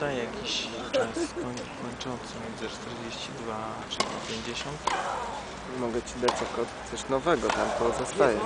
daje jakiś czas koń, kończący między 42 czy 50. Mogę ci dać jako coś nowego, tam to zostaje.